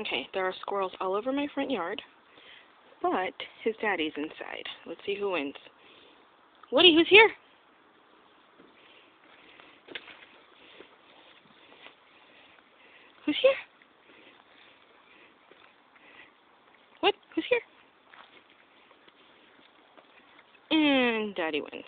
Okay, there are squirrels all over my front yard, but his daddy's inside. Let's see who wins. Woody, who's here? Who's here? What? Who's here? And Daddy wins.